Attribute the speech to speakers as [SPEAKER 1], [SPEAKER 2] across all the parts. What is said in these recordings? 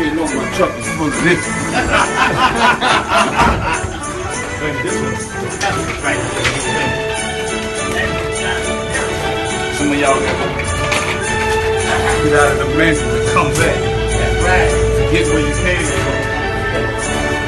[SPEAKER 1] truck is full of this. Some of y'all got to get out of the mansion and come back.
[SPEAKER 2] That's right.
[SPEAKER 1] To get where you came from.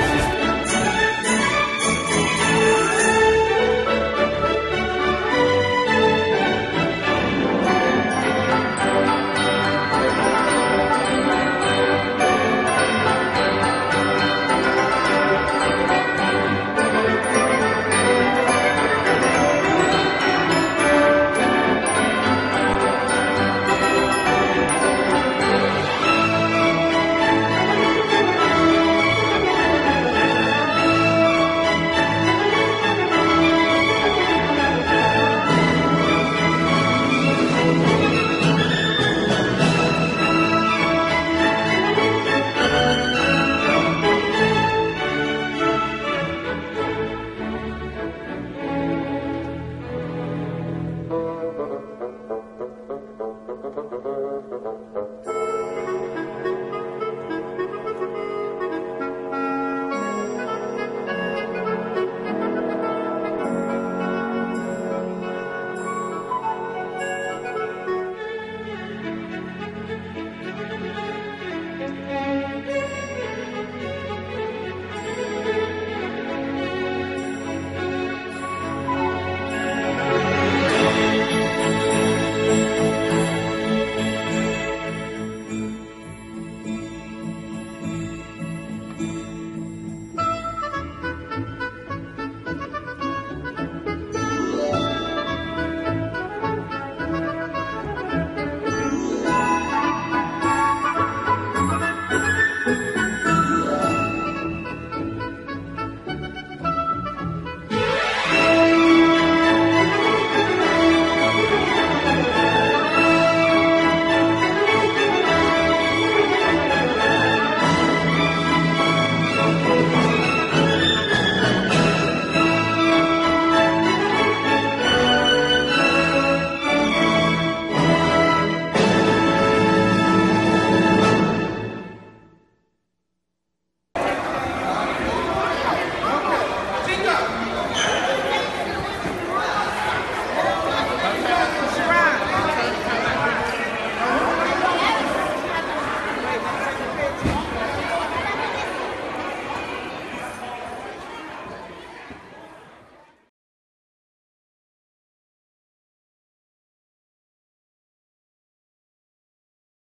[SPEAKER 1] Thank you.